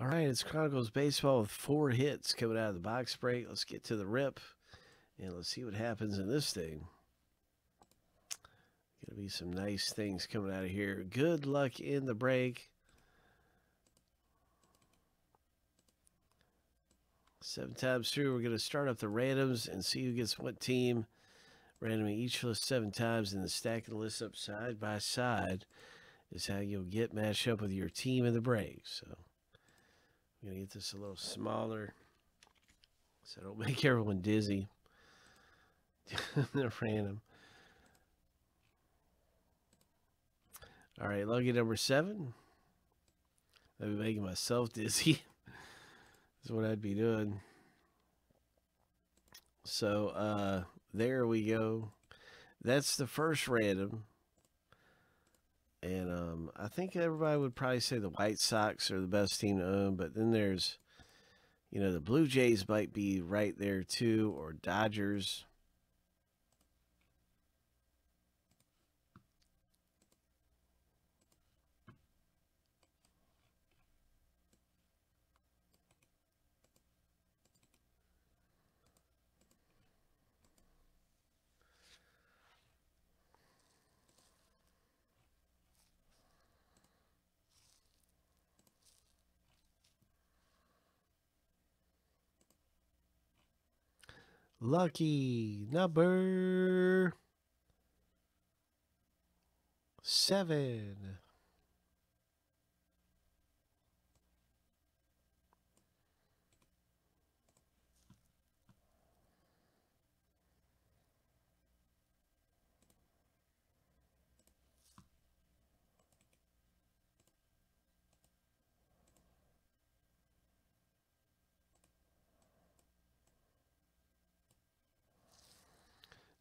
All right, it's Chronicles Baseball with four hits coming out of the box break. Let's get to the rip and let's see what happens in this thing. Gonna be some nice things coming out of here. Good luck in the break. Seven times through, we're gonna start up the randoms and see who gets what team. Randomly each list seven times, and then stacking the list up side by side is how you'll get matched up with your team in the break. So I'm gonna get this a little smaller so don't make everyone dizzy. They're random. All right, lucky number seven. I'd be making myself dizzy. That's what I'd be doing. So uh there we go. That's the first random. And um, I think everybody would probably say the White Sox are the best team to own, but then there's, you know, the Blue Jays might be right there too, or Dodgers. Lucky number seven.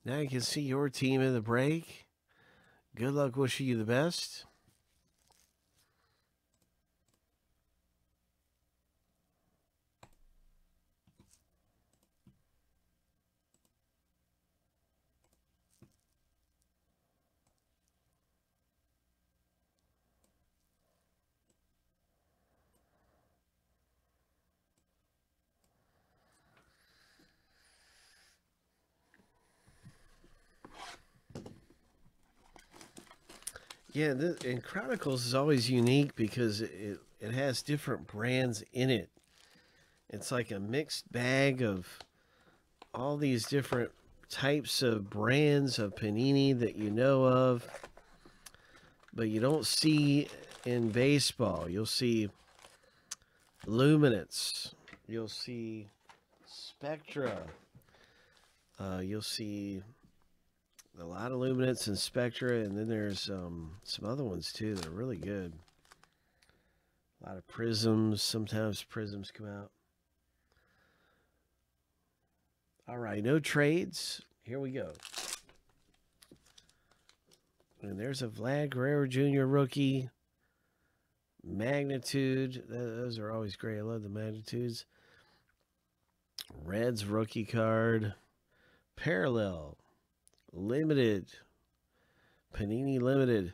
Now you can see your team in the break. Good luck. Wishing you the best. Yeah, and Chronicles is always unique because it, it has different brands in it. It's like a mixed bag of all these different types of brands of panini that you know of, but you don't see in baseball. You'll see Luminance, you'll see Spectra, uh, you'll see a lot of Luminance and Spectra, and then there's um, some other ones too that are really good. A lot of prisms. Sometimes prisms come out. All right, no trades. Here we go. And there's a Vlad Guerrero Jr. rookie. Magnitude. Those are always great. I love the magnitudes. Reds rookie card. Parallel limited. Panini limited.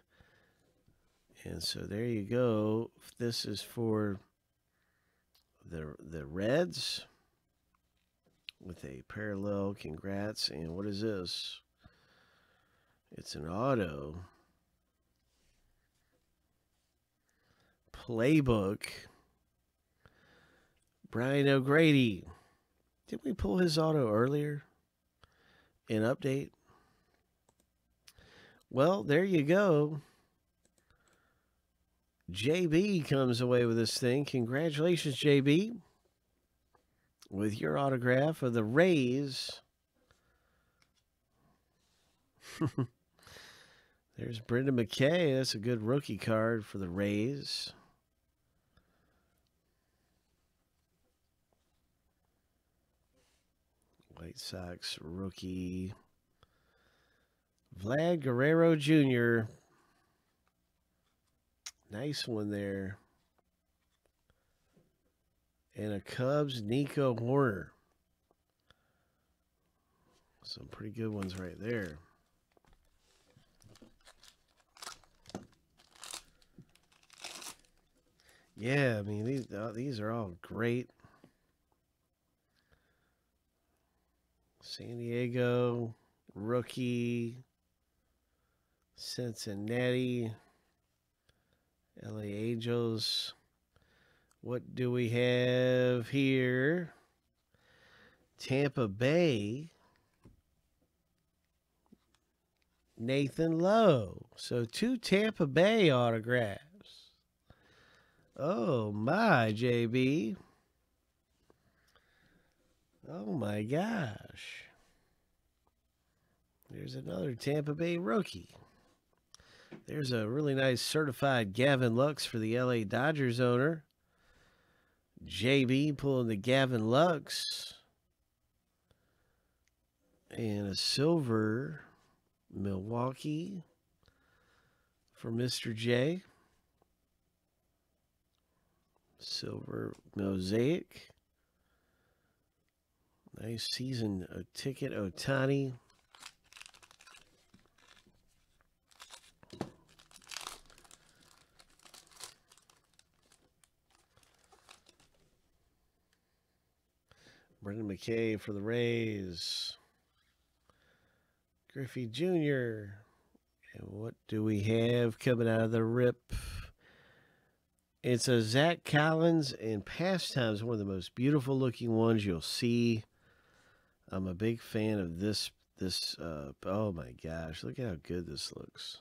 And so there you go. This is for the the reds with a parallel. Congrats. And what is this? It's an auto playbook. Brian o'grady. Did we pull his auto earlier? In update well, there you go. JB comes away with this thing. Congratulations, JB, with your autograph of the Rays. There's Brendan McKay. That's a good rookie card for the Rays. White Sox rookie. Vlad Guerrero Jr. Nice one there. And a Cubs Nico Hoerner. Some pretty good ones right there. Yeah, I mean these uh, these are all great. San Diego rookie, Cincinnati, LA Angels. What do we have here? Tampa Bay. Nathan Lowe. So two Tampa Bay autographs. Oh my, JB. Oh my gosh. There's another Tampa Bay rookie. There's a really nice certified Gavin Lux for the LA Dodgers owner. JB pulling the Gavin Lux. And a silver Milwaukee for Mr. J. Silver Mosaic. Nice season a ticket Ohtani. Brendan McKay for the Rays. Griffey Jr. And what do we have coming out of the rip? It's a Zack Collins and Pastimes, one of the most beautiful looking ones you'll see. I'm a big fan of this. This, uh, oh my gosh, look at how good this looks.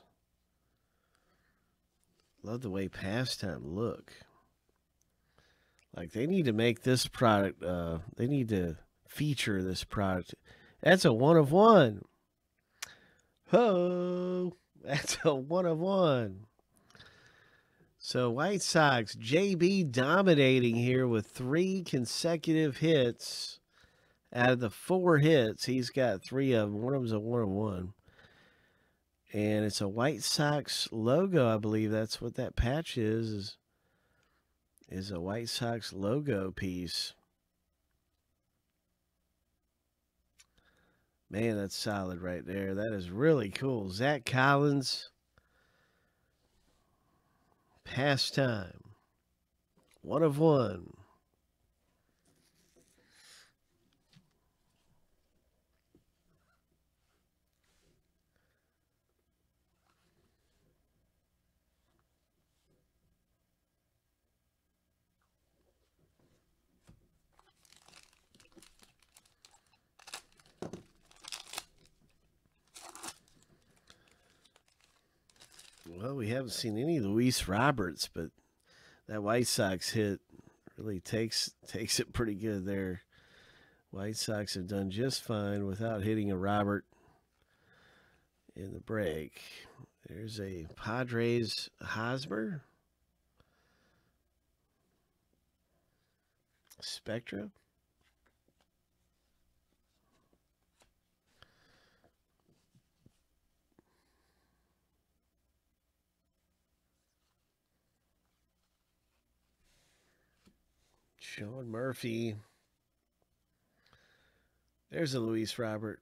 Love the way Pastime look. Like they need to make this product. Uh, they need to feature this product. That's a one of one. Ho! That's a one of one. So White Sox, JB dominating here with three consecutive hits. Out of the four hits, he's got three of them. One of them's a one of one. And it's a White Sox logo, I believe that's what that patch is. is is a White Sox logo piece. Man, that's solid right there. That is really cool. Zack Collins. Pastime. One of one. Well, we haven't seen any Luis Roberts, but that White Sox hit really takes takes it pretty good there. White Sox have done just fine without hitting a Robert in the break. There's a Padres Hosmer. Spectra. Sean Murphy. There's a Luis Robert.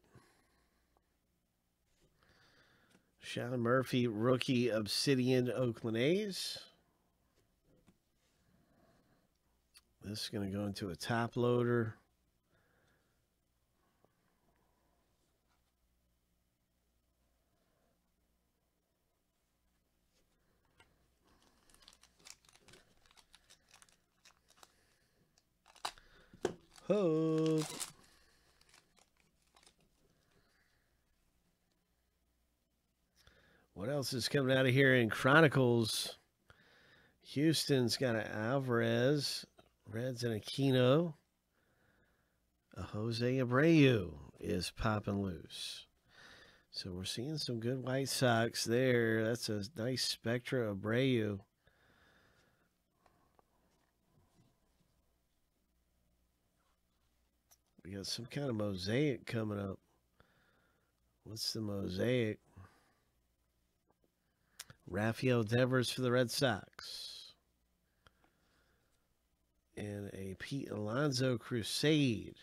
Sean Murphy, rookie Obsidian Oakland A's. This is going to go into a top loader. Hope. What else is coming out of here in Chronicles? Houston's got an Alvarez, Reds and Aquino. A Jose Abreu is popping loose. So we're seeing some good White Sox there. That's a nice Spectra Abreu. Got some kind of mosaic coming up. What's the mosaic? Rafael Devers for the Red Sox. And a Pete Alonso Crusade.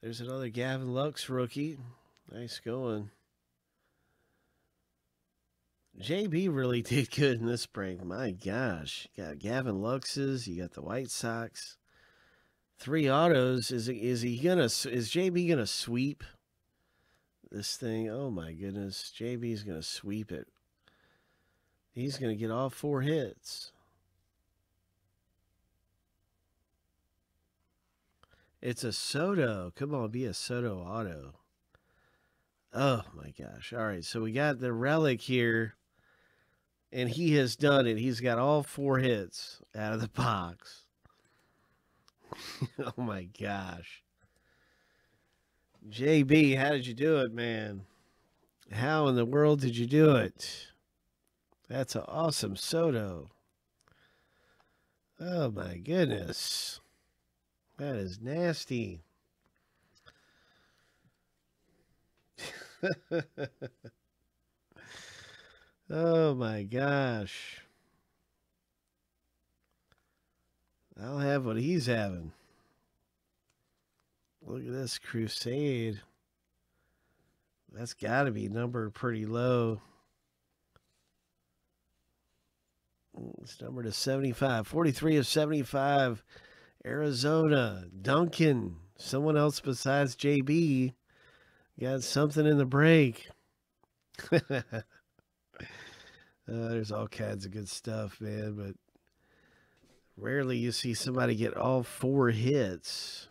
There's another Gavin Lux rookie. Nice going. JB really did good in this spring. My gosh. You got Gavin Lux's, you got the White Sox. Three autos. Is is he gonna is JB gonna sweep this thing? Oh my goodness. JB's gonna sweep it. He's gonna get all four hits. It's a Soto. Come on, be a Soto auto. Oh my gosh. All right. So we got the relic here and he has done it. He's got all four hits out of the box. oh my gosh. JB, how did you do it, man? How in the world did you do it? That's an awesome Soto. Oh my goodness. That is nasty. Oh my gosh. I'll have what he's having. Look at this crusade. That's got to be numbered pretty low. It's numbered to 75. 43 of 75. Arizona. Duncan. Someone else besides JB got something in the break. Uh, there's all kinds of good stuff, man, but rarely you see somebody get all four hits.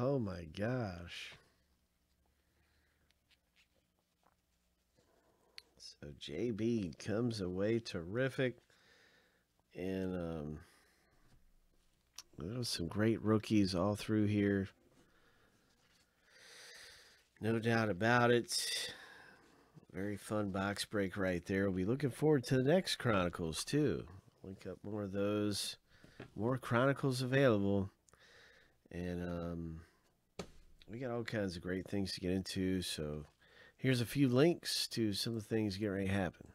Oh my gosh. So JB comes away terrific. And um, some great rookies all through here. No doubt about it. Very fun box break right there. We'll be looking forward to the next Chronicles too. Link up more of those. More Chronicles available. And um, we got all kinds of great things to get into. So here's a few links to some of the things getting ready to happen.